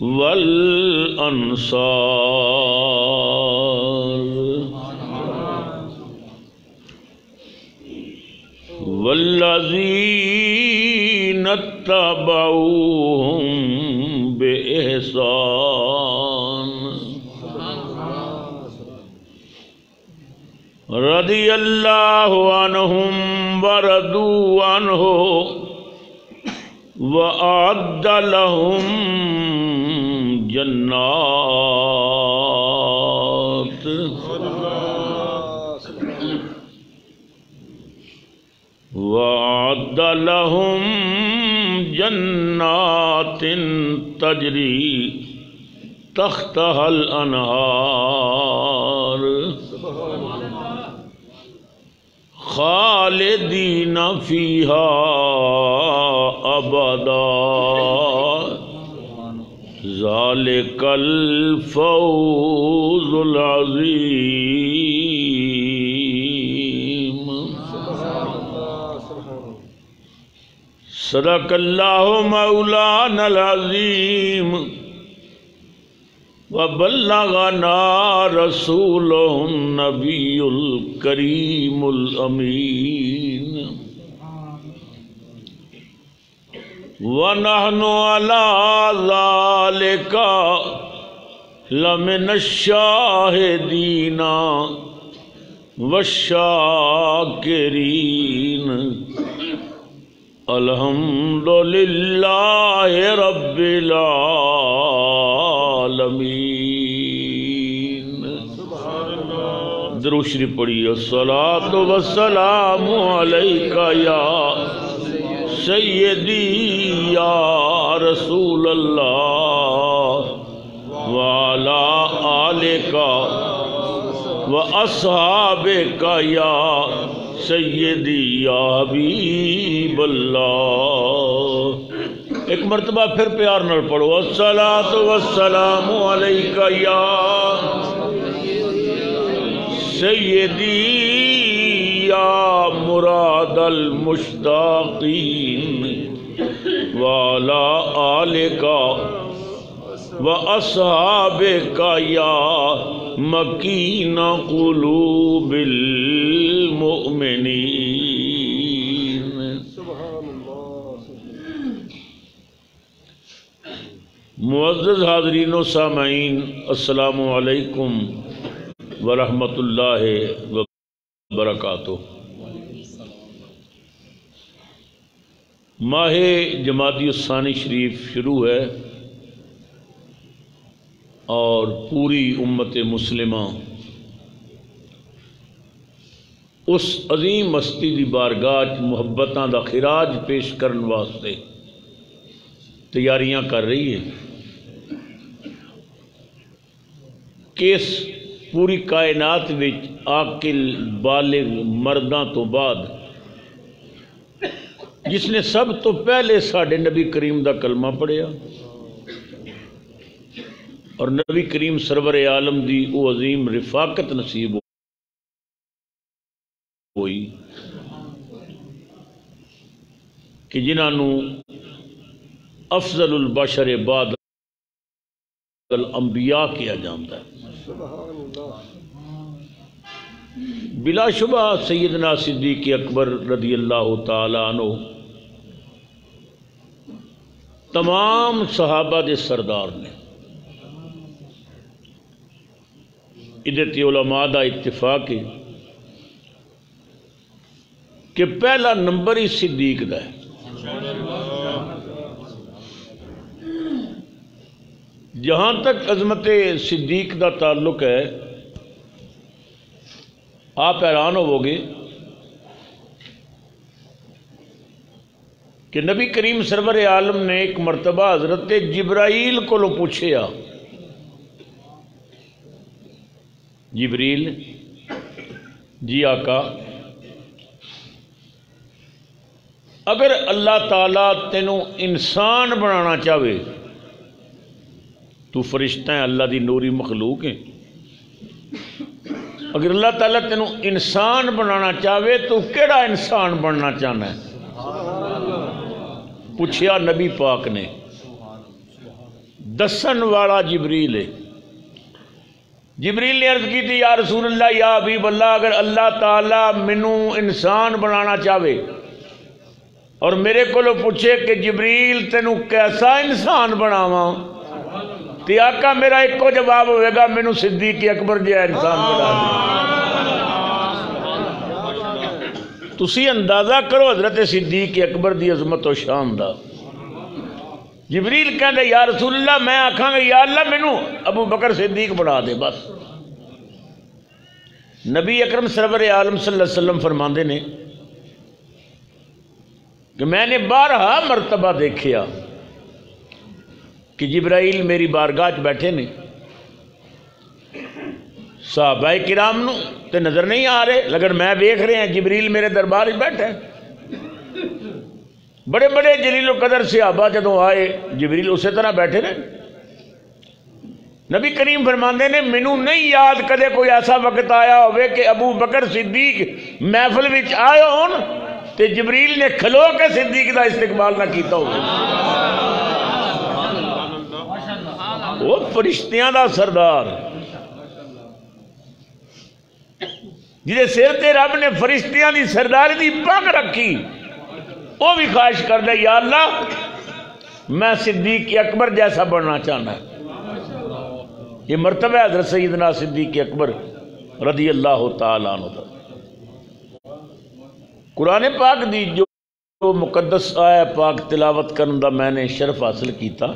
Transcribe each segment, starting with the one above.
वल अंसार वल्लजीन तबऊहुम बेहसान रदी अल्लाह अनहुम वरदू अनहो व आदलहुम जन्नात। व आदलहुम जन्नात तजरी तख्तहल अनहार। खालिदीन फीहा अबदा। ज़ालिकल फौजुल अज़ीम सदकल्लाहु मौलाना अज़ीम वबल्लगना रसूल नबील करीमुल अमीन वनहनु अला ज़ालिका लमिन शाहिदीना वशाकिरीन। अल्हम्दुलिल्लाह रब्बिल आलमीन। दरूद शरीफ पढ़िए, सलातो वसलाम अलैका या सैयदी या रसूल वाला आलिका व असहाबे का या सैयदी या हबीब अल्लाह एक मरतबा फिर प्यार न पढ़ो। असलात वसलाम अलैका या सैयदी या मुराद अल मुश्ताकीन, वाला आलिका व असहाब का या मकीन कुलूबिल मुमिनीन मुअज़्ज़ज़ हाज़रीन व सामईन, अस्सलामु अलैकुम माह जमाती शरीफ शुरू है और पूरी उम्मत मुस्लिमा उस अजीम मस्ती की बारगाह मुहब्बतों का खिराज पेश करने वास्ते तैयारियाँ कर रही है। कि पूरी कायनात विच आकिल, बालिग, मर्दा तो बाद, जिसने सब तो पहले साढ़े नबी करीम का कलमा पढ़िया और नबी करीम सरवर आलम की वो अजीम रिफाकत नसीब हुई, कि जिन्होंने अफजल उल बशर बाद अंबिया किया जाता है। बिलाशुबा सैदना सिद्दीक अकबर रदी अल्लाह तनो तमाम सहाबा के सरदार ने। उलमा का इतफाक है कि पहला नंबर ही सिद्दीक का है। जहाँ तक अजमत सिद्दीक का ताल्लुक है, आप हैरान होवोगे कि नबी करीम सरवर आलम ने एक मरतबा हज़रत जिब्राइल को पूछया, जिबरील, जी आका, अगर अल्लाह ताला तेनों इंसान बनाना चाहे तू फरिश्ता है, अल्लाह की नूरी मखलूक है। अगर अल्लाह ताला तेन इंसान बनाना चाहे, तू केड़ा इंसान बनना चाहना है? नबी पाक ने, दसन वाला जबरील है। जबरील ने अर्ज़ की थी, या रसूल अल्लाह या अबीब अल्लाह अगर अल्लाह ताला मैनू इंसान बनाना चाहे और मेरे को पूछे कि जबरील, तेन कैसा इंसान बनावा? आका मेरा एको जवाब होगा मैनू सिद्दीक अकबर जहा इंसान तुसी अंदाज़ा करो हज़रत सिद्दीक अकबर की अजमत और शान का जबरील कहते या रसूल्ला मैं आखागा, या अल्लाह, मैनू अबू बकर सिद्दीक बना दे, बस। नबी अकरम सरवर आलम सल्लम फरमाते ने कि मैंने बारह मरतबा देखिया कि जिब्राइल मेरी बारगाह च बैठे ने। साहबाए किराम तो नज़र नहीं आ रहे लेकिन मैं देख रहे हैं जबरील मेरे दरबार बैठे बड़े बड़े जलीलो कदर सिहाबा जो आए जबरील उस तरह बैठे ने। नबी करीम फरमाते ने, मैनू नहीं याद कदे कोई ऐसा वक्त आया हो अबू बकर सिद्दीक महफल में आए हो जबरील ने खलो के सिद्दीक का इस्तेमाल ना किया हो फरिश्तियाँ का सरदार। जिसे सिर ते रब ने फरिश्तियाँ की सरदारी की पग रखी वो भी ख्वाहिश कर दे या अल्लाह, मैं सिद्दीक अकबर जैसा बनना चाहना। ये मरतबा हज़रत सईदना सिद्दीक अकबर रदी अल्लाह तला कुरान पाक दी जो मुकदस आया पाक तिलावत करने का मैंने शर्फ हासिल किया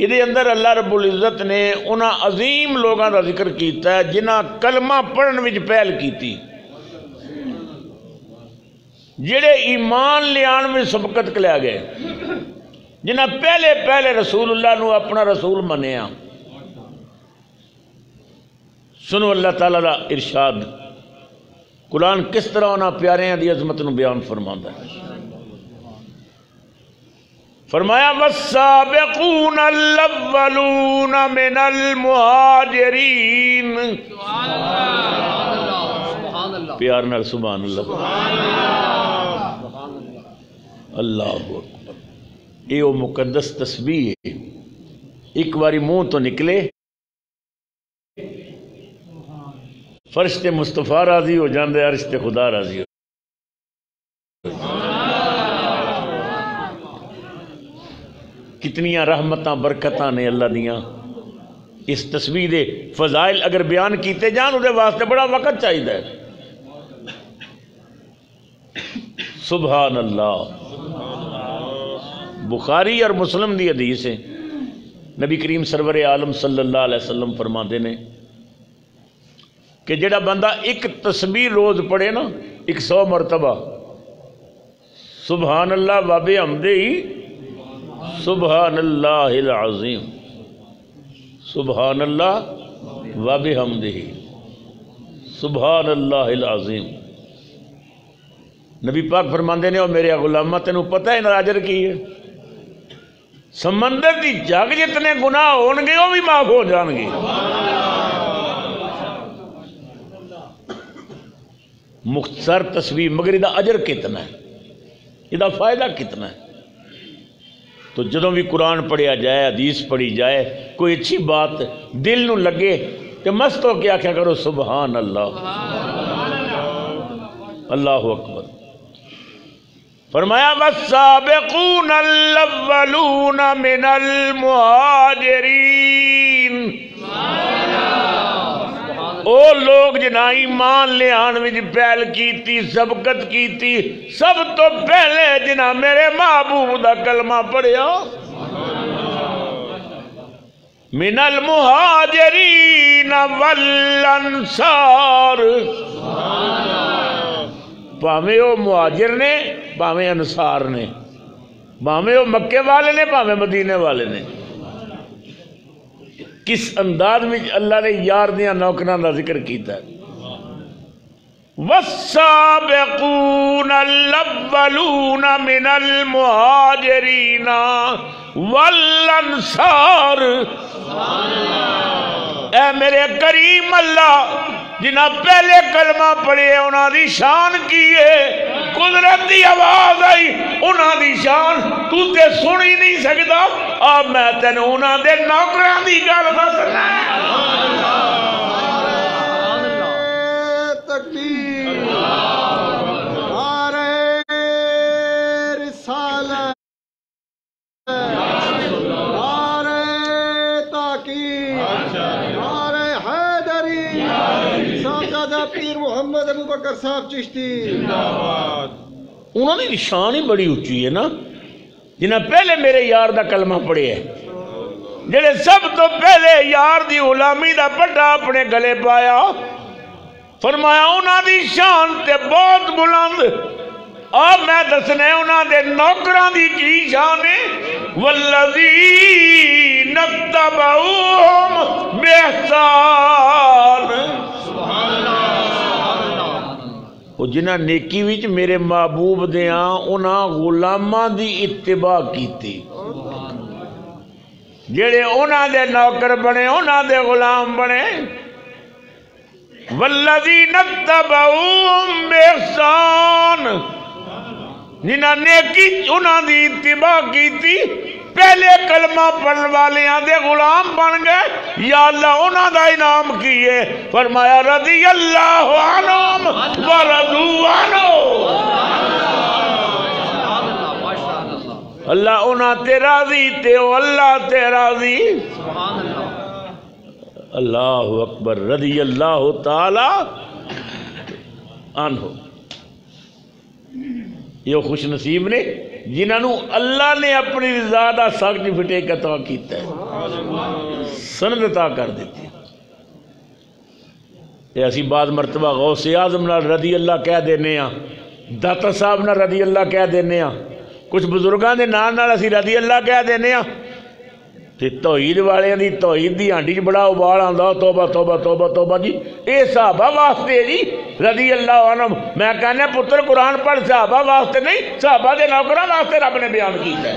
ये अंदर अल्लाह रबुल इज़्ज़त ने उन्होंने अजीम लोगों का ज़िक्र किया जिन्हें कलमा पढ़ने पहल की जेड़े ईमान लिया में सबकत लिया गए, जिन्हें पहले पहले रसूलुल्लाह अपना रसूल मनिया सुनो, अल्लाह तला का इरशाद। कुरान किस तरह उन्होंने प्यारिया की अजमत बयान फरमा फरमाया वसाबिकून अल्लवलून मिनल मुहाजिरीन। प्यार नाल सुभान अल्लाह अल्लाह ये वो मुकदस तस्वीर है। एक बारी मुँह तो निकले। फर्श ते मुस्तफ़ा राज़ी हो जाते अर्श ते खुदा राज़ी हो कितनिया रहमत, बरकत ने अल्लाह दियाँ। इस तस्वीर के फजाइल अगर बयान किए जान वास्ते बड़ा वक्त चाहिए सुबह अल्लाह बुखारी और मुस्लिम की हदीस है। नबी करीम सरवर आलम सल्लल्लाहु अलैहि वसल्लम फरमाते ने कि जड़ा बंदा एक तस्वीर रोज़ पढ़े ना, एक सौ मरतबा सुबहान अल्लाह बाबे हमदे ही सुबहान अल्लाज़ीम सुबहान अल्लाह वब हमदही सुबहान अल्लाज़ीम नबी पाक फरमाते ने मेरे गुलामा, तेन पता है नाजर की है? समंदर की जग जितने गुनाह हो गए वह भी माफ़ हो जाएँगे मुख्तसर तस्वीर, मगर इसका अजर कितना है? इसका फ़ायदा कितना है? तो जो भी कुरान पढ़िया जाए, हदीस पढ़ी जाए, कोई अच्छी बात दिल न लगे तो मस्त हो के आख्या करो सुबहान अल्लाह अल्लाह अकबर। फरमाया वसाबिकून अल्लवलून मिनल मुहाजिरीन। लोग जना ईमान लियान पहल की सबकत की सब तो पहले जना मेरे माँ महबूब का कलमा पढ़िया मिनल मुहाजरी न वल अंसार। भावे मुहाजिर ने, भावे अंसार ने। भावे मक्के वाले ने, भावे मदीने वाले ने। किस अंदाज में अल्लाह ने यार दिया नौकरों का ज़िक्र किया मेरे करीम अल्लाह जिन्हें पहले कलमा पड़े उन्होंने शान की है? कुदरत की आवाज़ आई उन्होंने शान। तू तो सुन ही नहीं सकता आ मैं तेन उन्होंने नौकरों की गल दसना मोहम्मद अबू बकर साहब चिश्ती। उन्होंने निशान ही बड़ी उची है ना जिन्हें पहले मेरे यार का कलमा पढ़िया जेड़े सब तो पहले यार दी गुलामी का पट्टा अपने गले पाया फरमाया उन्होंने शान ते बहुत बुलंद। आ मैं दसने उन्होंने नौकर की की शान है? वल्लजी नतबाऊ बेहसान। सुभान ਉਹ ਜਿਨ੍ਹਾਂ ਨੇਕੀ ਵਿੱਚ ਮੇਰੇ ਮਹਬੂਬ ਦਿਆਂ ਉਹਨਾਂ ਗੁਲਾਮਾਂ ਦੀ ਇਤਬਾ ਕੀਤੀ ਜਿਹੜੇ ਉਹਨਾਂ ਦੇ ਨੌਕਰ ਬਣੇ ਉਹਨਾਂ ਦੇ ਗੁਲਾਮ ਬਣੇ ਵੱਲਜ਼ੀ ਨਤਬਉਮ ਬਿਹਸਾਨ ਜਿਨ੍ਹਾਂ ਨੇਕੀ ਚ ਉਹਨਾਂ ਦੀ ਇਤਬਾ ਕੀਤੀ पहले कलमा पढ़ने वाले गुलाम बन गए। अल्लाह की है? अल्लाह अल्लाह उन्होंने ते अल्लाह ते राज़ी। अल्लाह अकबर रदी अल्लाह ताला आनो ये खुश नसीब ने ਜਿਨ੍ਹਾਂ ਨੂੰ ਅੱਲਾ ਨੇ ਆਪਣੀ ਰਜ਼ਾ ਦਾ ਸਰਟੀਫਿਕੇਟ ਅਤਾ ਕੀਤਾ ਹੈ ਸਨਦ ਅਤਾ ਕਰ ਦਿੱਤੀ ਤੇ ਅਸੀਂ ਬਾਦ ਮਰਤਬਾ ਗੌਸ ਆਜ਼ਮ ਨਾਲ ਰਦੀ ਅੱਲਾ ਕਹਿ ਦਿੰਨੇ ਆ ਦਾਤਾ ਸਾਹਿਬ ਨਾਲ ਰਦੀ ਅੱਲਾ ਕਹਿ ਦਿੰਨੇ ਆ ਕੁਝ ਬਜ਼ੁਰਗਾਂ ਦੇ ਨਾਂ ਨਾਲ ਅਸੀਂ ਰਦੀ ਅੱਲਾ ਕਹਿ ਦਿੰਨੇ ਆ ਤੇ ਤੌਹੀਦ ਵਾਲਿਆਂ ਦੀ ਤੌਹੀਦ ਦੀ ਹਾਂਡੀ 'ਚ ਬੜਾ ਉਬਾਲ ਆਂਦਾ ਤੋਬਾ ਤੋਬਾ ਤੋਬਾ ਤੋਬਾ ਜੀ ਇਹ ਸਾਹਬਾ ਵਾਸਤੇ ਜੀ ਰਜ਼ੀ ਅੱਲਾਹ ਅਨਹਮ ਮੈਂ ਕਹਿੰਦਾ ਪੁੱਤਰ ਕੁਰਾਨ ਪੜ੍ਹ ਸਾਹਬਾ ਵਾਸਤੇ ਨਹੀਂ ਸਾਹਬਾ ਦੇ ਨੌਕਰਾਂ ਵਾਸਤੇ ਰੱਬ ਨੇ ਬਿਆਨ ਕੀਤਾ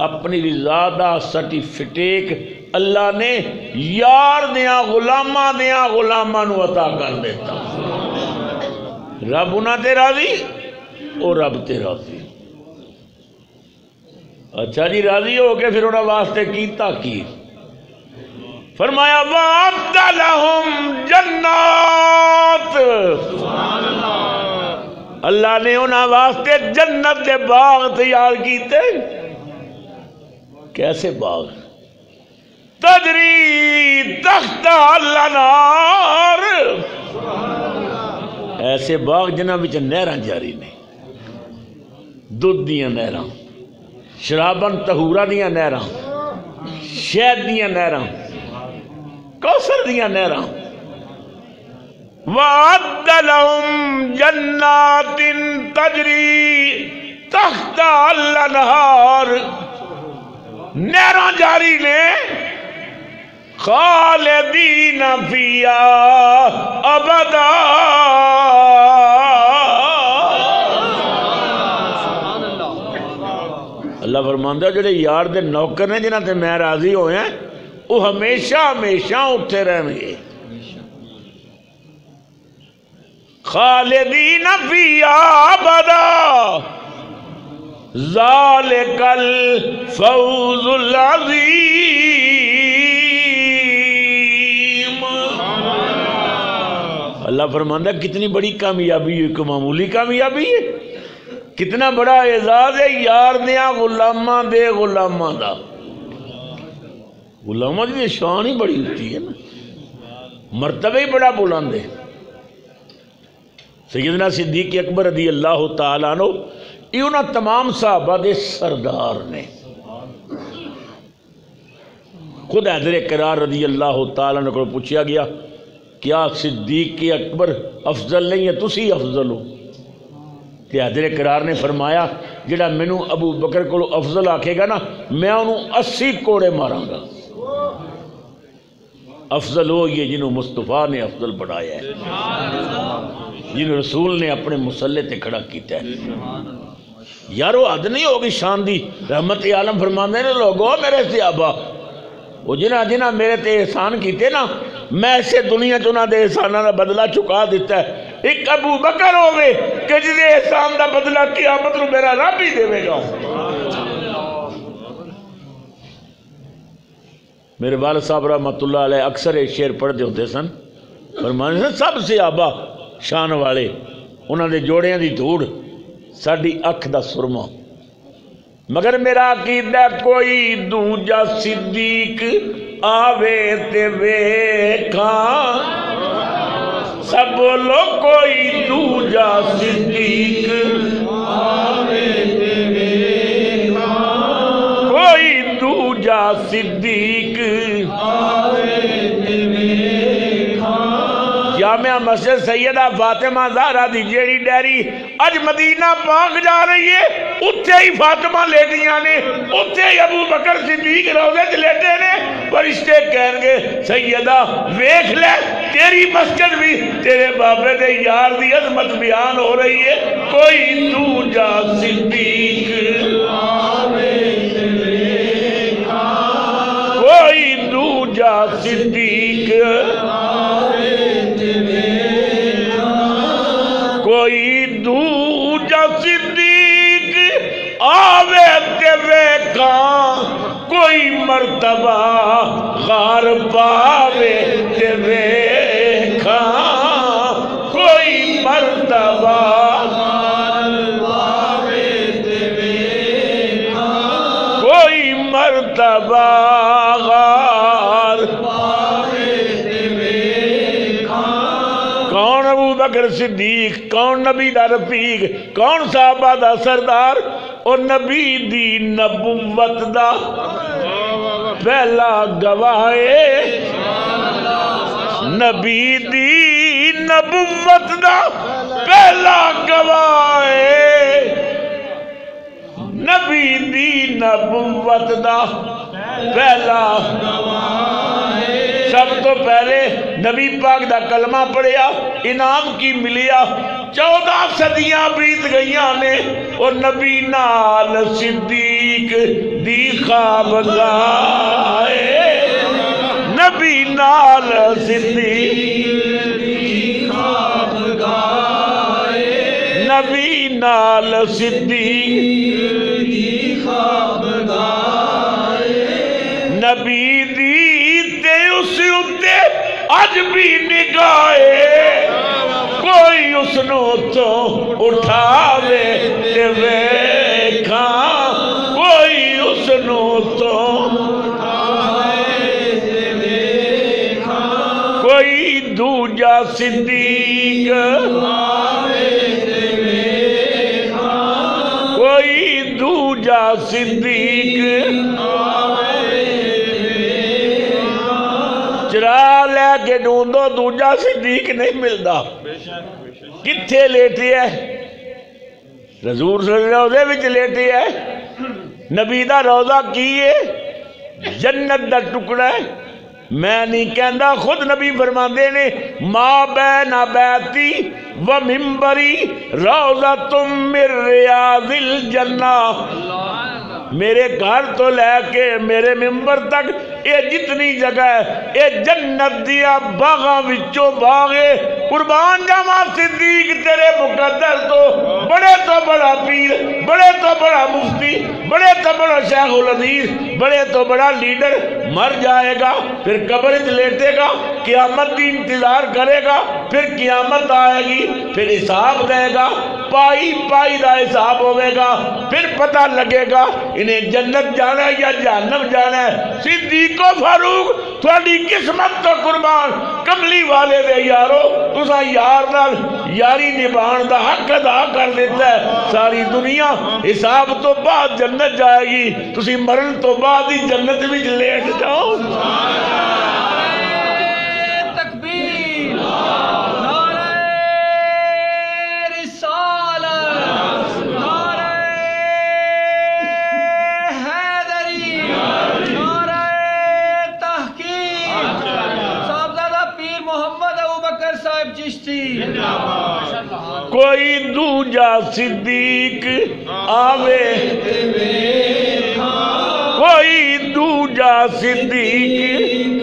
अपनी ज़्यादा सर्टिफिकेट अल्लाह ने यार दया, गुलामा दया, गुलामा अता कर देता। रब उन्होंने राज़ी और रब ते राज़ी। अच्छा जी, राज़ी हो के फिर उन्होंने वास्ते किया की? फरमाया जन्नत। अल्लाह ने उन्होंने वास्ते जन्नत के बाग तैयार किए कैसे बाग? तदरी तख्ता लनार ऐसे बाग जिन्हों में नहर जारी ने। दुध दहर शराबन तहूरा दहर शहद दहर कौसर दहर जन्ना तिन तजरी तख्ता लनहार नहर जारी ने खालदीन पिया अबदा। अल्लाह फरमाता जोड़े यार दे नौकर ने जिन्हों से मैं राज़ी हो वो हमेशा हमेशा उत्थे रहेंगे। खालिदीन पिया अबदा। जालिकल फौजुल अल्लाह फरमांदा कितनी बड़ी कामयाबी है, एक मामूली कामयाबी है। कितना बड़ा एजाज है, यार दिया गुलामा दे गुलामा दा। गुलामा की शान ही बड़ी होती है ना। मरतबे ही बड़ा बुलंद है। सैदना सिद्दीक अकबर रदी अल्लाह तआला इन्होंने तमाम साहबा के सरदार ने। खुद हैदर करार रज़ी अल्लाह तला को पूछा गया, क्या सिद्दीक के अकबर अफजल नहीं है? तुम अफजल हो। तो हैदर करार ने फरमाया, जोड़ा मैनू अबू बकर को अफजल आखेगा ना, मैं उन्होंने अस्सी कोड़े मारागा। अफजल हो ही जिन्होंने मुस्तफ़ा ने अफजल बनाया है। जिन्हें रसूल ने अपने मुसले ते खड़ा किया यार वो हद नहीं होगी शान की रहमत आलम फरमाते ने, लोगो, मेरे सियाबा, वो जिन्हें जिन्हें मेरे ते एहसान किए ना, मैं इसे दुनिया च उन्होंने एहसाना का बदला चुका दिता है। एक अबू बकर हो गए कि जिसे एहसान का बदला क्यामत मेरा रब ही देगा मेरे वाल साहब रहमत अक्सर ये शेर पढ़ते होते सन। फरमाने सब सियाबा शान वाले उन्होंने जोड़ियाँ दी धूड़ साडी अख दा सुरमा मगर मेरा कीदा कोई दूजा सिद्दीक आवे ते वेखा सब बोलो कोई दूजा सिद्दीक कोई दूजा सिद्दीक जामिया मस्जिद सैयदा फातिमा ज़हरा दी जेड़ी डैरी अज मदीना पाक जा रही है, उत्थे ही फातिमा लेटियाँ ने, उत्थे ही अबू बकर सिद्दीक रोज़े च लेटे ने, फरिश्ते कहणगे सैयदा, वेख ले, तेरी मस्जिद भी, तेरे बाबे दे यार दी अजमत बयान हो रही है, कोई दूजा सिद्दीक। कोई दूजा सिद्दीक। वेखा कोई मर्तबा गार पावे ते वेखा कोई मर्तबा कोई मर्तबा कौन अबू बकर सिद्दीक, कौन नबी दा रफीक, कौन साहबा दा सरदार और नबी दी नबुवत दा। पहला गवाए नबी दी नबुवत दा। पहला गवाए नबी दी नबुवत दा। पहला सब तो पहले नबी पाक दा कलमा पढ़िया, इनाम की मिलिया। चौदह सदियाँ बीत गई ने, और नबी नाल सिद्दीक दी खाब नबी नाल सिद्दीक नबी नाल सिद्दीक नबी दी ते उस उत्ते अज भी निगाहे। कोई उसनु तो उठावे वेखा। कोई उसनु तो कोई दूजा सिद्दीक कोई दूजा सिद्दीक चरा लैके ढूंढो, दूजा सिद्दीक नहीं मिलता किथे लेटे है? रजूर रोज़े विच लेटे है। नबी दा रोजा की है? जन्नत दा टुकड़ा है। मैं नहीं कहता खुद नबी फरमाते ने, माँ बैना बैती, व मिम्बरी रोजा तुम मिर्यादिल जन्ना। मेरे घर तो लैके मेरे मिम्बर तक ये जितनी जगह ये जन्नत दिया बागा विचों बागे। कुर्बान जावा सिद्दीक तेरे मुकद्दर तो बड़े तो बड़ा पीर, बड़े तो बड़ा मुफ्ती, बड़े तो बड़ा शेखुल अज़ीज़, बड़े तो बड़ा लीडर, मर जाएगा, फिर कब्र च लेटेगा, कियामत की इंतज़ार करेगा, फिर कियामत आएगी, फिर हिसाब देगा, पाई पाई का हिसाब होगा फिर पता लगेगा, इन्हें जन्नत जाना है या जहन्नम जाना है। सिद्दीको फारूक थोड़ी किस्मत तो कुर्बान। कमली वाले दे यारो, तुसा यार नाल यारी निभाण दा हक अदा कर दिता है। सारी दुनिया हिसाब तो बाद जन्नत जाएगी। तुसी मरण तो बाद ही जन्नत में लेट जाओ तकबीर नारे रिसालत नारे हैदरी नारे तहकीक साहबजादा पीर मोहम्मद अबू बकर साहब चिश्ती कोई दूजा सिद्दीक आवे। कोई दूजा सिद्दीक।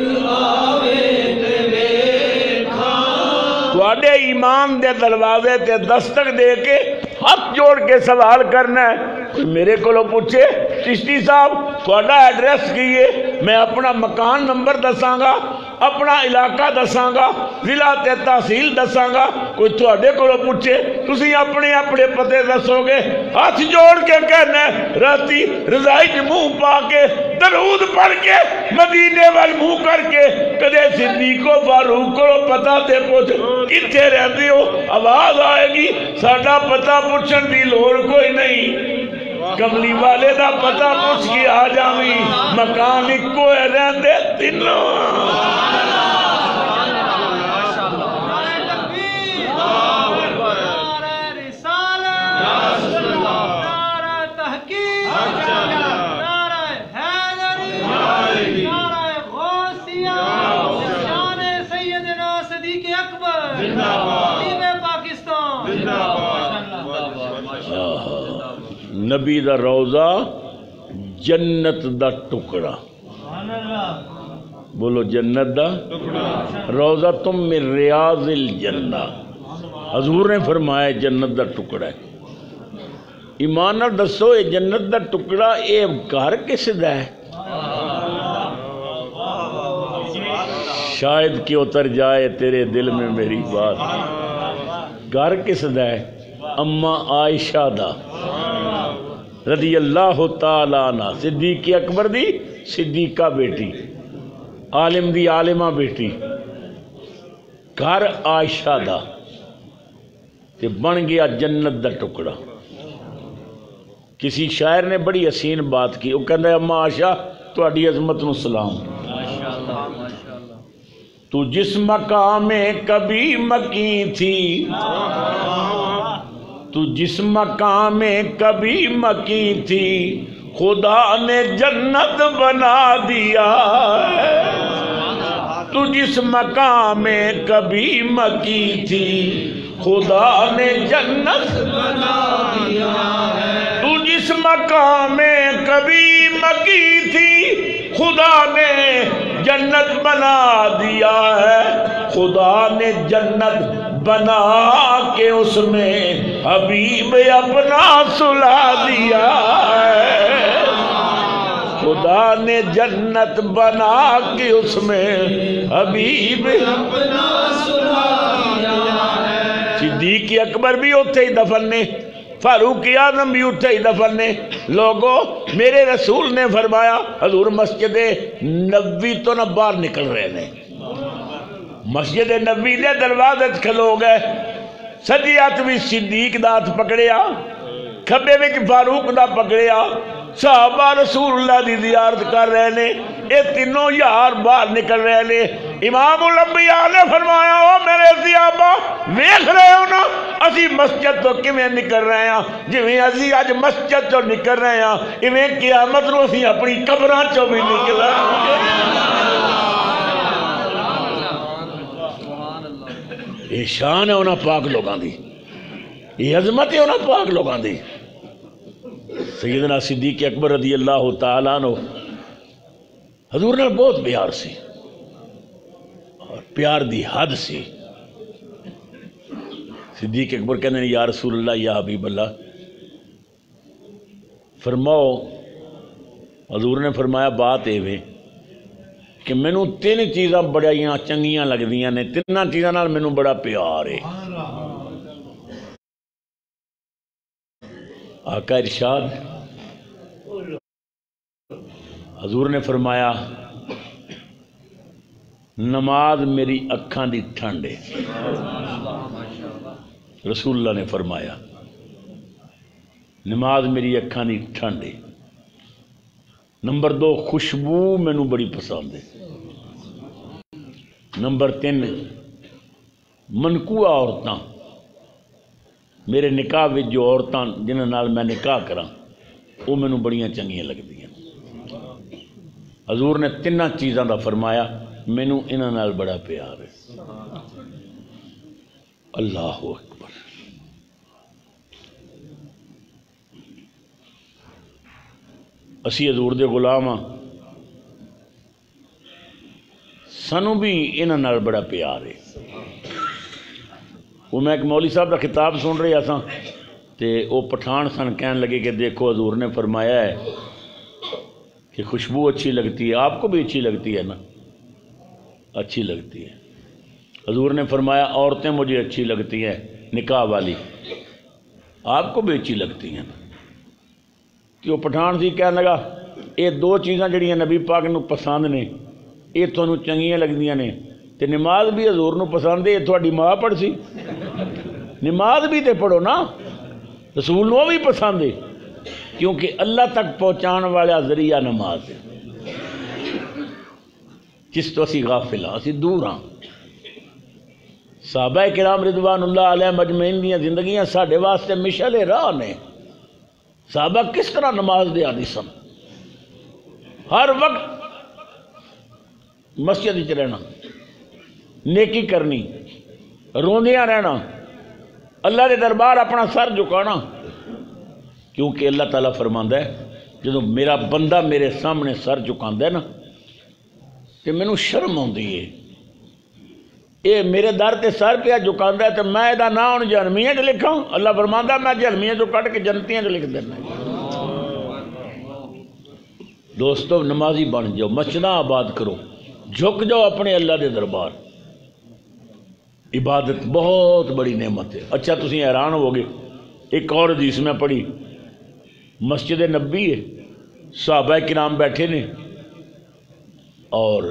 आवे ईमान के दरवाजे ते दस्तक दे के हाथ जोड़ के सवाल करना है। मेरे को पूछे, चिश्ती साहब थोड़ा एड्रेस की है? मैं अपना मकान नंबर दसागा। अपना इलाका दसागा, जिला तहसील दसागा। कोई थोड़े को पूछे तुम अपने अपने पते दसोगे। हाथ जोड़ के कहना, राती रजाई च मुँह पा के, दरूद पढ़ के, मदीने वाल मुँह करके, कदे सिद्धी को फारूक को पता ते पुछ किथे रहते हो? आवाज़ आएगी, साडा पता पूछन की लोड़ कोई नहीं। कमली वाले का पता पूछ के आ जावी। मकान इको है रहते तीनों नबी का रोज़ा जन्नत का टुकड़ा। बोलो, जन्नत का रोज़ा तुम में रियाजिल जन्ना। हजूर ने फरमाया, जन्नत का टुकड़ा है। ईमान दसो ये जन्नत का टुकड़ा, ये घर किस शायद कि उतर जाए तेरे दिल में मेरी बात। घर किस दम्मा अम्मा आयशा दा। रज़ी अल्लाह तला सिद्दीक अकबर दी सिद्दीका बेटी। आलिम दी आलिमा बेटी। घर आयशा दा। ते बन गया जन्नत दा टुकड़ा। किसी शायर ने बड़ी असीन बात की। वह कहता अम्मा आशा थोड़ी तो अजमत न सलाम। तू जिस मकाम में कभी मकी थी तू जिस मकाम में कभी मकी थी, खुदा ने जन्नत बना दिया। है तू जिस मकाम में कभी मकी थी, खुदा ने जन्नत बना दिया। तू जिस मकाम में कभी मकी थी, खुदा ने जन्नत बना दिया है। खुदा ने जन्नत बना के उसमें हबीब अपना सुला दिया है। खुदा ने जन्नत बना के उसमें हबीब सिद्दीक अकबर भी उत्थे ही दफन ने, फारूक आज़म भी उठे ही दफन ने। लोगो, मेरे रसूल ने फरमाया, हजूर मस्जिद नब्बी तो न बाहर निकल रहे ने मस्जिद नबी के दरवाजे च खलो गए सजी हथ भी सिद्दीक का हथ पकड़िया खब्बे में फारूक का पकड़िया साहबा रसूलुल्लाह की जियारत कर रहे ने ये तीनों यार बाहर निकल रहे ने इमाम उलंबिया ने फरमाया ओ मेरे सियाबा वेख रहे हो ना ਅਸੀਂ ਮਸਜਿਦ ਤੋਂ ਕਿਵੇਂ ਨਿਕਲ ਰਹੇ ਹਾਂ ਜਿਵੇਂ ਅਸੀਂ ਅੱਜ ਮਸਜਿਦ ਤੋਂ ਨਿਕਲ ਰਹੇ ਹਾਂ ਇਵੇਂ ਕਿਆਮਤ ਨੂੰ ਅਸੀਂ ਆਪਣੀ ਕਬਰਾਂ ਚੋਂ ਵੀ ਇਹ ਸ਼ਾਨ ਹੈ ਉਹਨਾਂ ਪਾਕ ਲੋਕਾਂ ਦੀ ਇਹ ਅਜ਼ਮਤ ਹੈ ਉਹਨਾਂ ਪਾਕ ਲੋਕਾਂ ਦੀ सैदना सिद्दीक अकबर रदी अल्लाह तआला नो हजूर नाल बहुत प्यार सी और प्यार दी हद सी सिद्दीक अकबर कहते या रसूल अल्लाह या हबीब अल्लाह फरमाओ हजूर ने फरमाया बात एवे कि मैनू तीन चीज़ां बड़ियाँ चंगियाँ लगदियाँ ने तिन्ना चीज़ां मैनू बड़ा प्यार है। आका इरशाद, हजूर ने फरमाया, नमाज़ मेरी अखा की ठंड है। रसूल्ला ने फरमाया, नमाज़ मेरी अखा की ठंड है। नंबर दो, खुशबू मैनू बड़ी पसंद है। नंबर तीन, मनकुआ औरत। मेरे निकाह में जो औरत, जिन्हों मैं निकाह करा वो मैनू बड़िया चंगी लगदियाँ। हजूर ने तिना चीज़ों का फरमाया, मैनू इन्हों बड़ा प्यार है। अल्लाह अकबर। ਅਸੀਂ ਹਜ਼ੂਰ ਦੇ ਗੁਲਾਮ ਆ ਸਾਨੂੰ ਵੀ ਇਹਨਾਂ ਨਾਲ ਬੜਾ ਪਿਆਰ ਹੈ ਉਹ ਮੈਂ ਇੱਕ ਮੌਲੀ ਸਾਹਿਬ ਦਾ ਖਿਤਾਬ ਸੁਣ ਰਿਹਾ ਸਾਂ ਤੇ ਉਹ ਪਠਾਨ ਸਨ ਕਹਿਣ लगे कि देखो हजूर ने फरमाया है कि खुशबू अच्छी लगती है आपको भी अच्छी लगती है ना अच्छी लगती है हजूर ने फरमाया औरतें मुझे अच्छी लगती हैं निकाह वाली आपको भी अच्छी लगती हैं ਕਿ ਉਹ ਪਠਾਨ ਸੀ ਕਹਿਣ ਲੱਗਾ ਇਹ ਦੋ ਚੀਜ਼ਾਂ ਜਿਹੜੀਆਂ ਨਬੀ ਪਾਕ ਨੂੰ ਪਸੰਦ ਨੇ ਇਹ ਤੁਹਾਨੂੰ ਚੰਗੀਆਂ ਲੱਗਦੀਆਂ ਨੇ ਤੇ ਨਮਾਜ਼ ਵੀ ਹਜ਼ੂਰ ਨੂੰ ਪਸੰਦ ਹੈ ਇਹ ਤੁਹਾਡੀ ਮਾਂ ਪੜ੍ਹ ਸੀ ਨਮਾਜ਼ ਵੀ ਤੇ ਪੜੋ ਨਾ ਰਸੂਲ ਨੂੰ ਉਹ ਵੀ ਪਸੰਦ ਹੈ ਕਿਉਂਕਿ ਅੱਲਾ ਤੱਕ ਪਹੁੰਚਾਉਣ ਵਾਲਾ ਜ਼ਰੀਆ ਨਮਾਜ਼ ਹੈ ਜਿਸ ਤੋਂ ਅਸੀਂ ਗਾਫਿਲ ਹਾਂ ਅਸੀਂ ਦੂਰ ਹਾਂ ਸਾਹਬਾ ਕਿਰਾਮ ਰਿਦਵਾਨੁੱਲਾਹ ਅਲੈਹ ਮਜਮੈਨ ਦੀਆਂ ਜ਼ਿੰਦਗੀਆਂ ਸਾਡੇ ਵਾਸਤੇ ਮਿਸ਼ਲ ਰਾਹ ਨੇ साहबा किस तरह नमाज़ दे आदि सन हर वक्त मस्जिद च रहना, नेकी करनी, रोंदियाँ रहना, अल्लाह के दरबार अपना सर झुकाना, क्योंकि अल्लाह तला फरमा है जो मेरा बंदा मेरे सामने सर झुका है ना तो मैनू शर्म आती है। ਇਹ ਮੇਰੇ ਦਰ ਤੇ ਸਰ ਪਿਆ ਝੁਕਾਉਂਦਾ ਹੈ ਤੇ ਮੈਂ ਇਹਦਾ ਨਾਂ ਹੁਣ ਜਨਮੀਆਂ 'ਚ ਲਿਖਾਂ ਅੱਲਾ ਫਰਮਾਂਦਾ ਮੈਂ ਜਨਮੀਆਂ 'ਚੋਂ ਕੱਢ ਕੇ ਜਨਤੀਆਂ 'ਚ ਲਿਖ ਦਿੰਦਾ ਦੋਸਤੋ ਨਮਾਜ਼ੀ ਬਣ ਜਾਓ ਮਸਜਿਦਾਂ ਆਬਾਦ ਕਰੋ ਝੁਕ ਜਾਓ ਆਪਣੇ ਅੱਲਾ ਦੇ ਦਰਬਾਰ इबादत बहुत बड़ी नेमत है अच्छा तुम हैरान होगे एक और हदीस में पढ़ी मस्जिद नबी है साहबा किराम बैठे ने और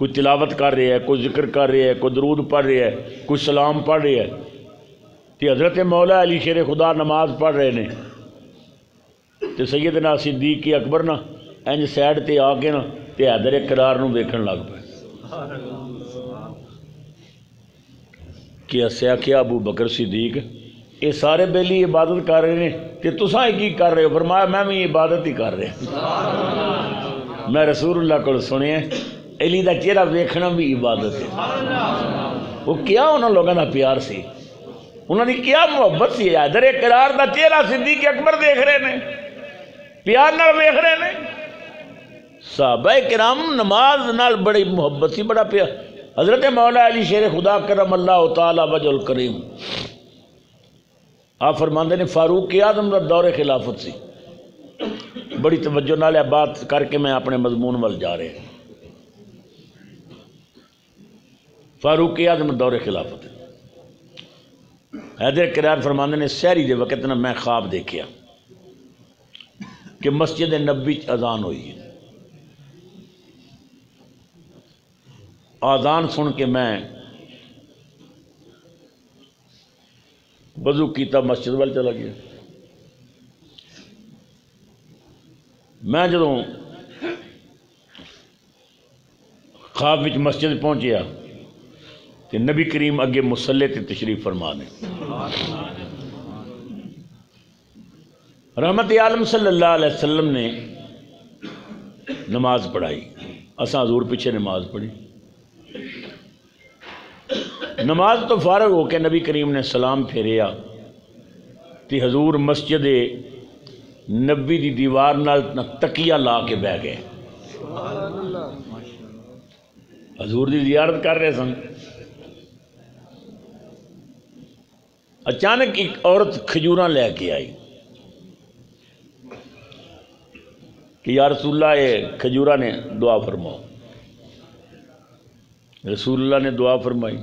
कोई तिलावत कर रहा है, कोई ज़िक्र कर रहा है, कोई दरूद पढ़ रहा है, कोई सलाम पढ़ रहा है। तो हज़रत मौला अली शेर खुदा नमाज़ पढ़ रहे हैं तो सैयद ना सिद्दीक के अकबर ना, इंज सैड पर आके ना तो हैदर करार देख लग पे। कि हसया क्या अबू बकर सिद्दीक ये सारे बेली इबादत कर रहे हैं तो तुसा की कर रहे हो? फरमाया, मैं भी इबादत ही कर रहा मैं रसूल को सुने अली का चेहरा देखना भी इबादत है। वो क्या उन्होंने लोगों का प्यार से? उन्होंने क्या मुहब्बत सी? हैदर करार का चेहरा सिद्दीक अकबर देख रहे ने। प्यार नाल रहे ने। साहबा कराम, नमाज़ नाल बड़ी मुहब्बत सी, बड़ा प्यार। हज़रत मौला अली शेर खुदा करम अल्लाह तजल करीम। आप फरमाते ने, फारूक के आदम का दौरे खिलाफत सी। बड़ी तवज्जो नाल बात करके मैं अपने मजमून वाल जा रहा फारूक आज़म दौरे खिलाफत। हैदर करार फरमाते ने, शहरी के वक्त ना मैं ख्वाब देखिया कि मस्जिद नबी अजान हुई है। आज़ान सुन के मैं वज़ू किया मस्जिद वाल चला गया। मैं जो खाब मस्जिद पहुंचया तो नबी करीम अगे मुसले ते तशरीफ़ फरमा ने रहमत आलम वसल्लम ने नमाज़ पढ़ाई। असा हजूर पीछे नमाज़ पढ़ी। नमाज़ तो फारग होकर नबी करीम ने सलाम फेरिया तो हजूर मस्जिद नबी की दीवार नाल तकिया ला के बह गए। हजूर की जियारत कर रहे सन। अचानक एक औरत खजूर लैके आई कि यार रसूल्ला ये खजूरा ने दुआ फरमाओ। रसूल्ला ने दुआ फरमाई।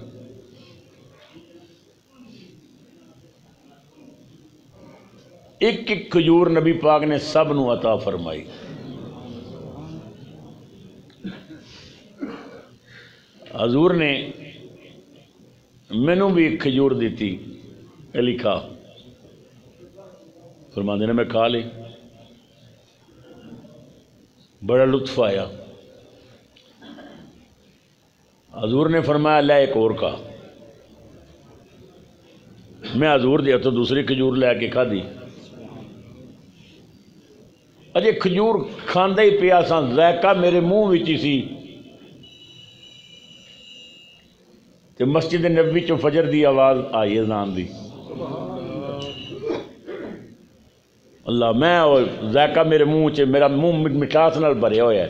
एक एक खजूर नबी पाक ने सब न अता फरमाई। हजूर ने मैनू भी एक खजूर दी लिखा फरमाते ने, मैं खा ली। बड़ा लुत्फ आया। हजूर ने फरमाया, लै, एक और का मैं हजूर दिया तो दूसरी खजूर लैके खाधी। अजे खजूर खांदा ही पिया सा, जैका मेरे मुँह ही सी। मस्जिद नबी चो फजर दी आवाज़ आई, अजान दी। अल्लाह, मैं और जायका मेरे मुँह च, मेरा मुँह मिठास न भरे होया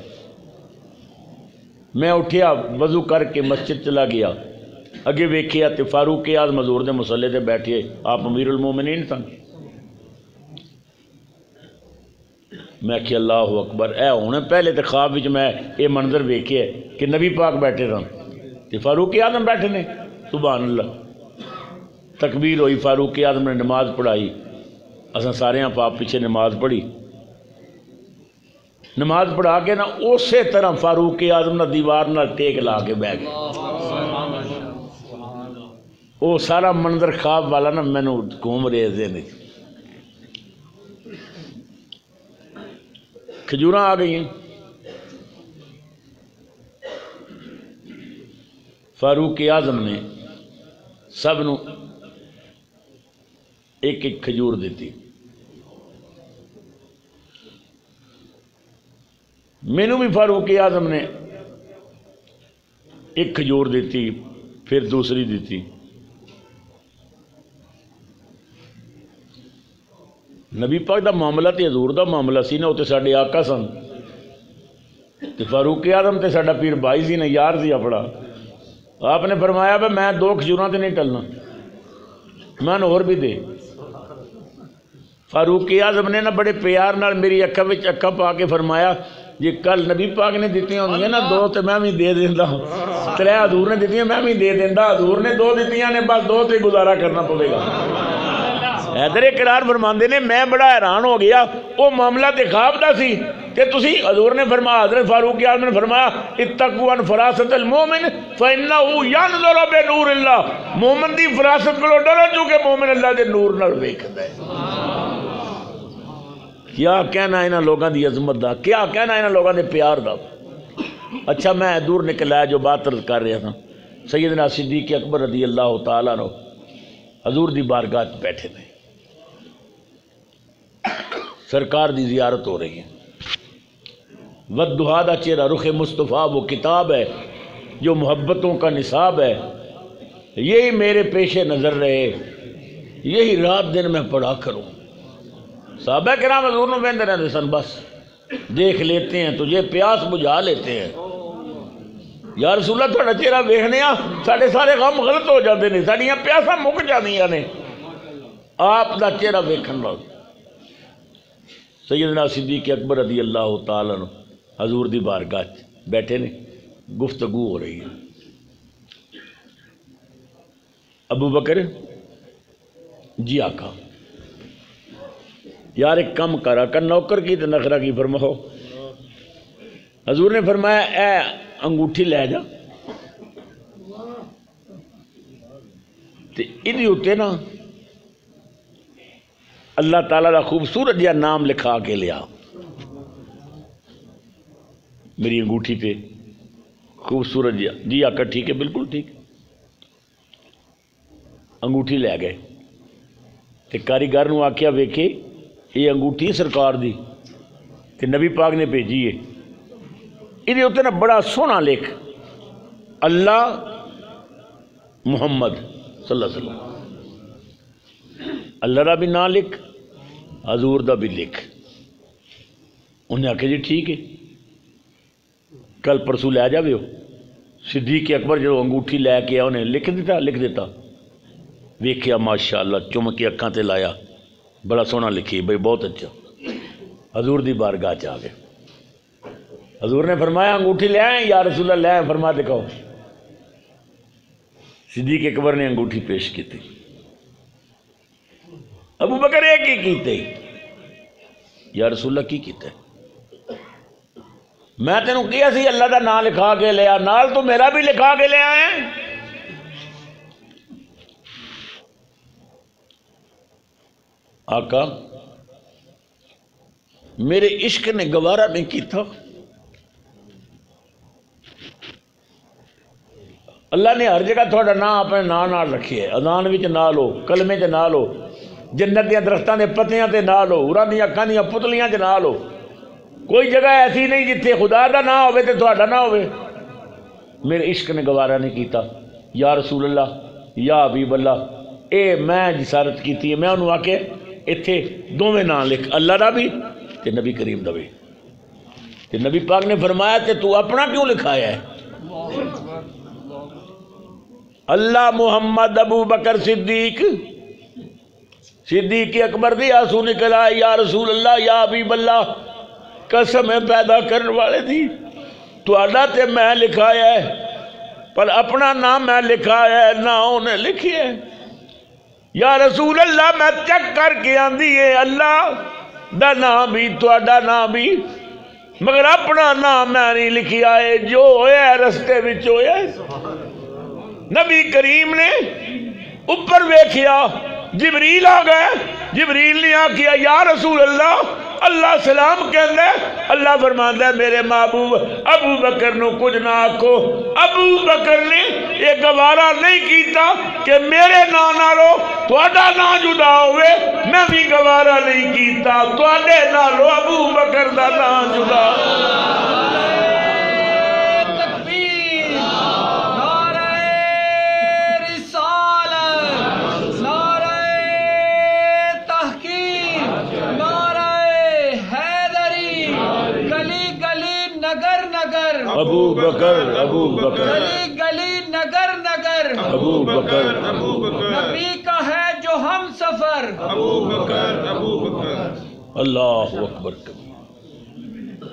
मैं उठिया, वज़ू करके मस्जिद चला गया। अगे वेखिया तो फारूक आज मजूर के मसले से बैठिए आप अमीर उलमोह में नहीं सन? मैं आखिया, अल्लाह अकबर। ए हूँ पहले तो खाब मैं ये मंजर वेखे कि नबी पाक बैठे सन। तो फारूक आज़म बैठे ने। सुबह अल्लाह। तकबीर हुई, फारूक आज़म ने नमाज़ पढ़ाई। असा सारे पाप पिछे नमाज़ पढ़ी। नमाज़ पढ़ा के ना उस तरह फारूक आज़म ने दीवार ना टेक ला के बह गए। वो सारा मंदिर खाब वाला ना मैंने घूम रेस देने खजूर आ गई। फारूक आज़म ने सबनों एक एक खजूर देती। मैनू भी फारूक आज़म ने एक खजूर देती, फिर दूसरी देती। नबी पाक का मामला तो हजूर का मामला सी ना वो आका सन। तो फारूक आज़म तो साढ़ा पीर बाई सी ना, यार सी अपना। आपने फरमाया, मैं दो खजूर तो नहीं टलना, मैं होर भी दे। फारूक आज़म ने ना बड़े प्यार नाल मेरी अखा में अखा पा के फरमाया, जे कल नबी पाक ने दित्तियाँ होंगे ना दो तो मैं भी दे दिंदा त्रै अधूर ने दित्तियाँ, मैं भी दे दिंदा। हजूर ने दो दित्तियाँ ने, बस दो गुजारा करना पवेगा इधर एक करार फरमाते ने, मैं बड़ा हैरान हो गया। वो मामला तो खाब का सी, ते तुसी हजूर ने फरमा हज़रत फारूक आज़म ने फरमाया इतकुअन फरासत अल मोमिन, फइन्नहु यनजर बे नूर अल्लाह मोमिन की फरासत को डरो जो मोमिन अल्लाह के नूर नाल है। क्या कहना इन्हां लोगों की अजमत का क्या कहना इन्हां लोगों के प्यार का अच्छा मैं दूर निकला जो बात कर रहा था। सैयदना सिद्दीक अकबर रदी अल्लाह तआला नो हजूर दी बारगाह बैठे ने सरकार की जियारत हो रही है। वदुहा का चेहरा रुख मुस्तफ़ा, वो किताब है, जो मोहब्बतों का निसाब है। यही मेरे पेशे नज़र रहे, यही रात दिन मैं पढ़ा करूँ। साहब कराम हजूर में बहते रहते सन, बस। देख लेते हैं, तुझे प्यास बुझा लेते हैं। यार रसूला थोड़ा चेहरा वेखने साढ़े सारे गम गलत हो जाते हैं साड़ियाँ प्यासा मुक जादियाँ ने। आप का चेहरा वेखन वाल सैयदना सिद्दीक अकबर रदी अल्लाह तआला नु हजूर दी बारगाह बैठे ने, गुफ्तगु हो रही है। अबू बकर, जी आका। यार एक कम करा, कर नौकर की तो नखरा की फरमाओ। हजूर ने फरमाया ए अंगूठी लै जा। ते उत्ते ना अल्लाह तला का खूबसूरत जहा नाम लिखा के लिया। मेरी अंगूठी पे खूबसूरत जहा जी आकर ठीक है, बिल्कुल ठीक। अंगूठी ले गए। तो कारीगर आख्या वेखे ये अंगूठी सरकार दी कि नबी पाक ने भेजी है। ये उत्ते ना बड़ा सोहना लेख, अल्लाह मुहम्मद सल्ला अल्लाह का भी ना लिख, हजूर का भी लिख। उन्हें आखिया जी ठीक है, कल परसों लै जाव सिद्दीक अकबर जो अंगूठी लैके आया उन्हें लिख दिता लिख दिता। वेख्या माशा अल्लाह चुमकी अखाते लाया। बड़ा सोहना लिखी, भाई बहुत अच्छा। हजूर की बारगाह च आ गए। हजूर ने फरमाया, अंगूठी ले आए, या रसूला ले आए, फरमा दिखाओ। सिद्दीक अकबर ने अंगूठी पेश की अबू बकर की या रसूला की कीते? मैं तेन किया अल्लाह का नाम लिखा के लिया नाल तो मेरा भी लिखा के लिया है आका, मेरे इश्क ने गवारा नहीं किया अल्लाह ने हर जगह थोड़ा नाम अपने नाम नाल रखे है अदान विच ना लो कलमे च ना लो जन्नत दरख्तां दे पत्तियाँ ते ना लो उरां अखां दियाँ पुतलियाँ च ना लो कोई जगह ऐसी नहीं जिथे खुदा का ना हो ते थोड़ा ना होवे। मेरे इश्क ने गवारा नहीं किया या रसूल अल्लाह या हबीब अल्लाह ए मैं जिसारत की है। मैं उन्होंने आके ਇੱਥੇ ਦੋਵੇਂ ਨਾਂ ਲਿਖ ਅੱਲਾ ਦਾ ਵੀ ਤੇ ਨਬੀ ਕਰੀਮ ਦਾ ਵੀ ਤੇ ਨਬੀ ਪਾਕ ਨੇ ਫਰਮਾਇਆ ਤੇ ਤੂੰ ਆਪਣਾ ਕਿਉਂ ਲਿਖਾਇਆ ਹੈ अल्लाह मोहम्मद अबू बकर सिद्दीक सिद्दीक अकबर दी आंसू निकला या रसूल अल्लाह या अबी बल्ला कसम है पैदा करने वाले दी ਤੁਹਾਡਾ ਤੇ ਮੈਂ ਲਿਖਾਇਆ ਹੈ ਪਰ ਆਪਣਾ ਨਾਮ ਮੈਂ ਲਿਖਾਇਆ ਹੈ ਨਾ ਉਹਨੇ ਲਿਖਿਆ ਹੈ या रसूल अल्लाह मैं चेक करके आंदी है, अल्लाह, दा नाम भी तुहाडा नाम भी मगर अपना नाम मैं नहीं लिखिया है, जो होया रस्ते विच होया नबी करीम ने ऊपर वेखिया, जिबरील आ गए, जिबरील ने आखिया, या रसूल अल्लाह अल्लाह सलाम कहना है, अल्लाह फरमाता है, मेरे महबूब, अबू बकर नु कुछ ना आखो। अबू बकर ने यह गवारा नहीं किया कि मेरे ना नालों थोड़ा ना जुदा हो भी गवारा नहीं किया थोड़े नालों अबू बकर का ना जुदा। अबू बकर अबू बकर। गली गली नगर नगर। अबू बकर अबू बकर। नबी का है जो हम सफ़र। अबू बकर अबू बकर। अल्लाह अकबर कबीर।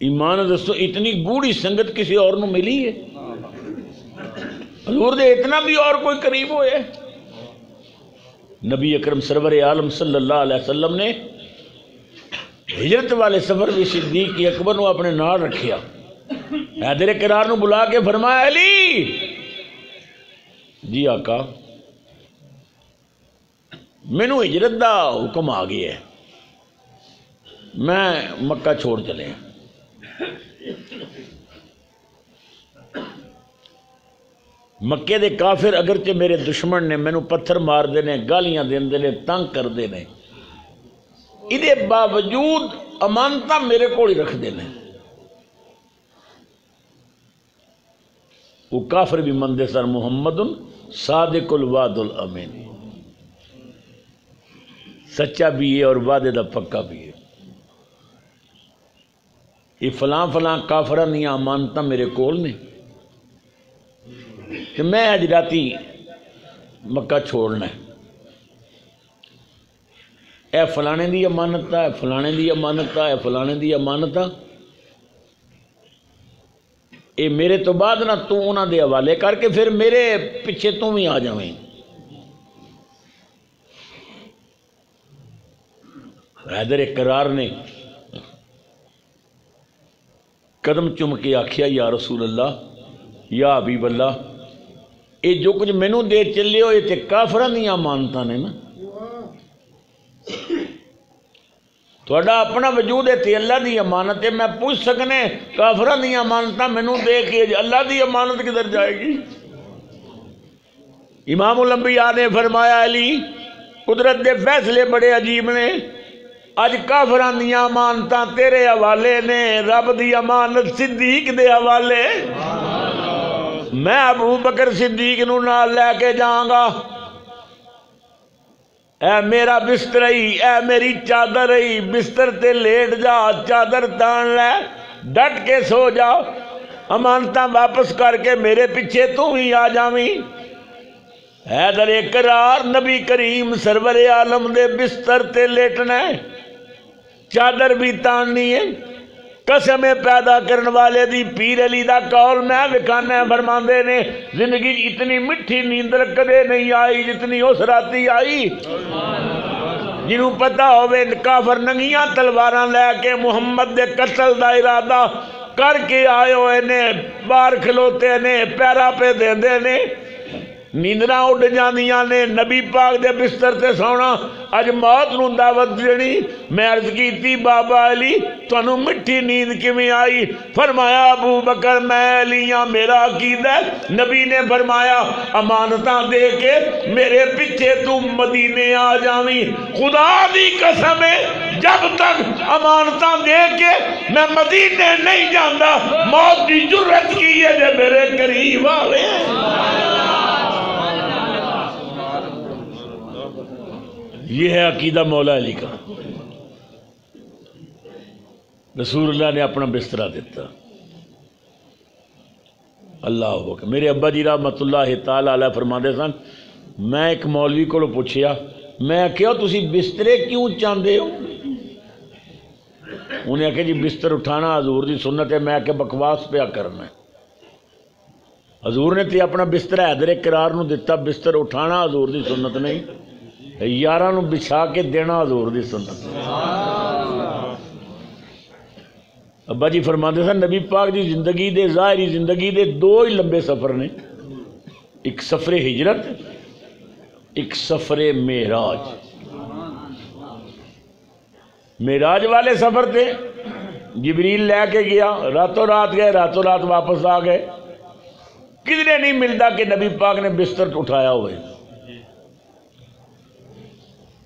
ईमान दसो इतनी गूढ़ी संगत किसी और नु मिली है? हजूर दे इतना भी और कोई करीब होए? नबी अकरम सरवर आलम सल्लल्लाहु अलैहि वसल्लम ने हिजरत वाले सफ़र भी सिद्दीक की अकबर नु अपने नाल रखिया। हैदर करार बुला के फरमाया, अली! जी आका, मैनू हिजरत का हुक्म आ गया है। मैं मक्का छोड़ चले मक्के दे काफिर अगरचे मेरे दुश्मन ने मैनू पत्थर मारते ने, गालियाँ देंदे ने, तंग करते ने। इहदे बावजूद अमानता मेरे को ही रखते ने। वो काफिर भी मंदे सर मुहम्मद सादिकुल वादुल अमीन। सच्चा भी है और वादे का पक्का भी है। ये फलां फलां काफर दियाँ अमानतां मेरे कोल ने। ते मैं अज राती मक्का छोड़ना है। ए फलाने की अमानत है, फलाने की अमानत है, फलाने की अमानत है। ये मेरे तो बाद ना तू उन्होंने हवाले करके फिर मेरे पिछे तू भी आ जावें। हैदर, एक करार ने कदम चुम के आखिया, या रसूल अल्लाह या हबीब अल्लाह ये जो कुछ मैनू दे चले हो, ये काफर दियाँ मानता ने ना। थोड़ा अपना वजूद ते अल्लाह की अमानत है मैं पूछ सकने काफर दियाँ अमानत मैनू दे के अल्लाह की अमानत किधर जाएगी इमाम उलंबिया ने फरमाया अली कुदरत के फैसले बड़े अजीब ने अज काफर दियाँ अमानत तेरे हवाले ने रब की अमानत सिद्दीक दे हवाले मैं अबू बकर सिद्दीक नाल लैके जाऊँगा ऐ मेरा बिस्तर ही ऐ मेरी चादर ही बिस्तर ते लेट जा, चादर तान लै, डट के सो जा अमानत वापस करके मेरे पीछे तू ही आ जावी। हैदर करार नबी करीम सरवर आलम दे बिस्तर ते लेटना है। चादर भी ताननी है। कसम पैदा करने वाले दी पीर अली दा कौल मैं विखाना फरमाते ने, ज़िंदगी इतनी मिठी नींदर कदे नहीं आई जितनी उस राती आई। जिन्हों पता होवे काफर नंगियाँ तलवारां लैके मुहम्मद दे कत्ल दा इरादा करके आए हुए ने बाहर खलोते ने, पैरा पे देंदे ने। नींदरा उड जांदियां ने नबी पाक दे बिस्तर ते सोना अज मौत नूं दावत देनी मैं अर्ज की बाबा अली ਤੁਹਾਨੂੰ ਮਿੱਠੀ ਨੀਂਦ ਕਿਵੇਂ ਆਈ ਫਰਮਾਇਆ ਅਬੂ ਬਕਰ ਮੈਂ ਅਲੀਆਂ ਮੇਰਾ ਅਕੀਦਾ ਨਬੀ ਨੇ ਫਰਮਾਇਆ ਅਮਾਨਤਾਂ ਦੇ ਕੇ ਮੇਰੇ ਪਿੱਛੇ ਤੂੰ ਮਦੀਨੇ ਆ ਜਾਵੀਂ ਖੁਦਾ ਦੀ ਕਸਮ ਹੈ ਜਬ ਤੱਕ ਅਮਾਨਤਾਂ ਦੇ ਕੇ ਮੈਂ ਮਦੀਨੇ ਨਹੀਂ ਜਾਂਦਾ ਮੌਤ ਦੀ ਜੁਰਤ ਕੀ ਹੈ ਜੇ ਮੇਰੇ ਕਰੀਬ ਆਵੇ ये है अकीदा मौला अली का। रसूलुल्लाह ने अपना बिस्तरा दिता। अल्लाह मेरे अब्बा जी रहमतुल्लाह ताला फरमाते सन, मैं एक मौलवी को पूछया मैं क्या तुम बिस्तरे क्यों चाहते हो? उन्हें आख्या जी बिस्तर उठाना हजूर की सुन्नत है, मैं आख्या बकवास पिया करना हजूर ने तो अपना बिस्तर हैदरे करार दिता बिस्तर उठाना हजूर की सुनत नहीं। यार बिछा के देना हजूर की सुन्नत। अब्बा जी फरमाते सन, नबी पाक की ज़िंदगी के जाहरी ज़िंदगी के दो ही लंबे सफ़र ने। एक सफरे हिजरत, एक सफरे मेराज। मेराज वाले सफ़र थे जबरील लैके गया, रातों रात गए, रातों रात वापस आ गए। किधरे नहीं मिलता कि नबी पाक ने बिस्तर उठाया हुए।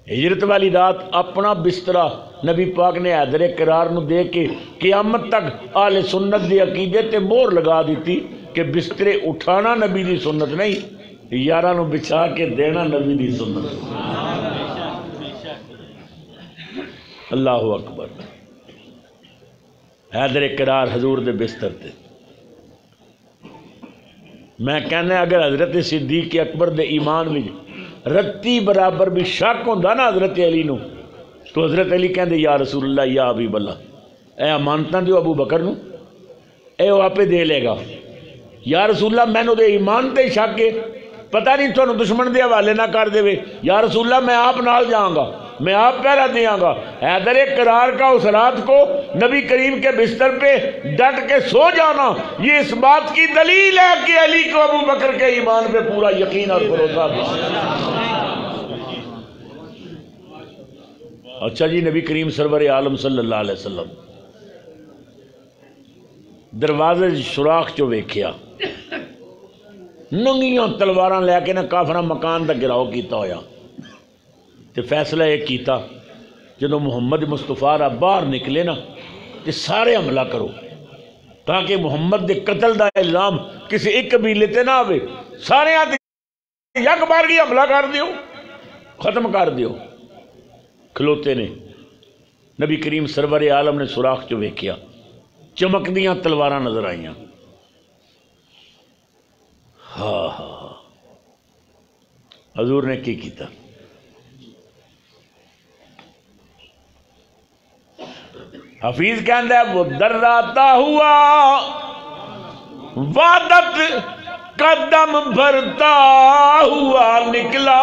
हिजरत वाली रात अपना बिस्तरा नबी पाक ने हैदरे करार दे के क्यामत तक आले सुन्नत के अकीदे ते मोहर लगा दी कि बिस्तरे उठाना नबी की सुन्नत नहीं यार बिछा के देना नबी की सुन्नत अल्लाह अकबर हैदर करार हजूर के बिस्तर से मैं कहना अगर हज़रत सिद्दीक अकबर के ईमान में रत्ती बराबर भी शक हों ना हज़रत अली तो हज़रत अली कहते या रसूल या अबी बल्ला ए अमानता दो अबू बकर न आपे दे लेगा। या रसूला मैनू ईमान ते शक है, पता नहीं थोड़ा दुश्मन के हवाले ना कर दे या रसूला मैं आप नाल जाऊँगा मैं आप पहरा दियागा। हैदर करार का उस रात को नबी करीम के बिस्तर पे डट के सो जाना, ये इस बात की दलील है कि अली को अबू बकर के ईमान पे पूरा यकीन और भरोसा अच्छा जी, नबी करीम सरवर आलम सल्लल्लाहु अलैहि वसल्लम, दरवाजे सुराख चो वेख्या, नंगिया तलवारा लैके ना काफरा मकान का गिराव किया होया। तो फैसला एक किया जो मुहम्मद मुस्तफ़ा रा बाहर निकले ना तो सारे हमला करो, ताकि मुहम्मद के कतल का इल्ज़ाम किसी एक कबीले ते ना आवे। सारे यक बार की हमला कर दियो, खत्म कर दियो। खलोते ने नबी करीम सरवर आलम ने सुराख चो वेख्या चमकदियाँ तलवार नज़र आईया। हा हा हजूर ने की किया हफीज कहता है, वो दर्राता हुआ। वादत कदम भरता हुआ निकला।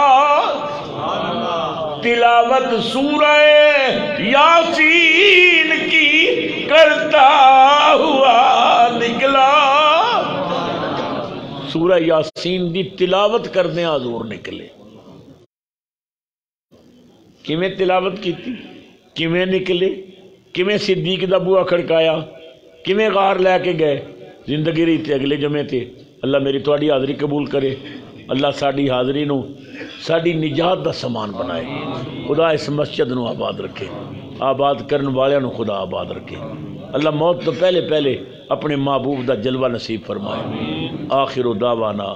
तिलावत सूरह यासीन की करता हुआ निकला। सूरह यासीन की तिलावत करने हजूर निकले। किमें तिलावत की किमें निकले? किमें सिद्दीक का बूआ खड़काया? किमें गार लैके गए? ज़िंदगी रीते अगले जमे थे अल्लाह मेरी थोड़ी हाज़री कबूल करे। अल्लाह साड़ी हाज़री साड़ी निजात का समान बनाए। खुदा इस मस्जिद न आबाद रखे। आबाद करने वाले खुदा आबाद रखे। अल्लाह मौत तो पहले पहले अपने महबूब का जलवा नसीब फरमाए। आखिर दावाना